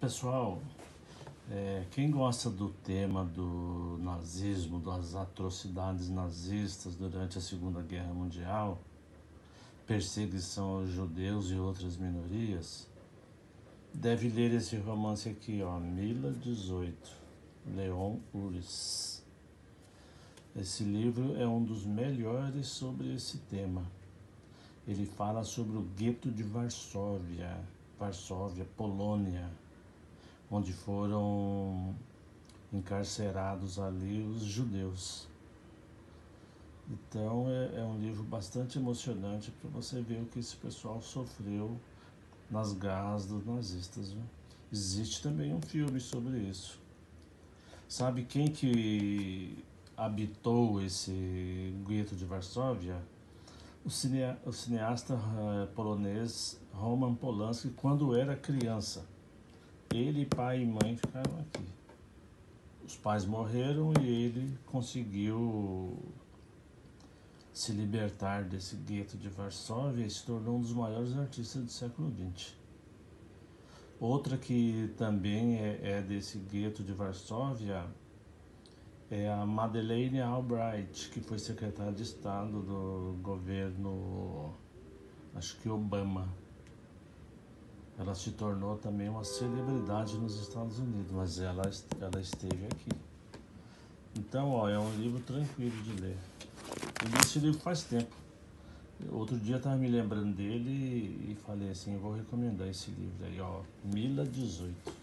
Pessoal, é, quem gosta do tema do nazismo, das atrocidades nazistas durante a Segunda Guerra Mundial, perseguição aos judeus e outras minorias, deve ler esse romance aqui, ó, Mila 18, Leon Uris. Esse livro é um dos melhores sobre esse tema. Ele fala sobre o gueto de Varsóvia, Varsóvia, Polônia onde foram encarcerados ali os judeus. Então é, é um livro bastante emocionante para você ver o que esse pessoal sofreu nas garras dos nazistas. Viu? Existe também um filme sobre isso. Sabe quem que habitou esse gueto de Varsóvia? O, cine, o cineasta uh, polonês Roman Polanski, quando era criança. Ele, pai e mãe ficaram aqui. Os pais morreram e ele conseguiu se libertar desse gueto de Varsóvia e se tornou um dos maiores artistas do século XX. Outra que também é, é desse gueto de Varsóvia é a Madeleine Albright, que foi secretária de Estado do governo, acho que Obama. Ela se tornou também uma celebridade nos Estados Unidos, mas ela, ela esteve aqui. Então, ó, é um livro tranquilo de ler. Eu li esse livro faz tempo. Outro dia estava me lembrando dele e falei assim, vou recomendar esse livro aí, ó, Mila 18.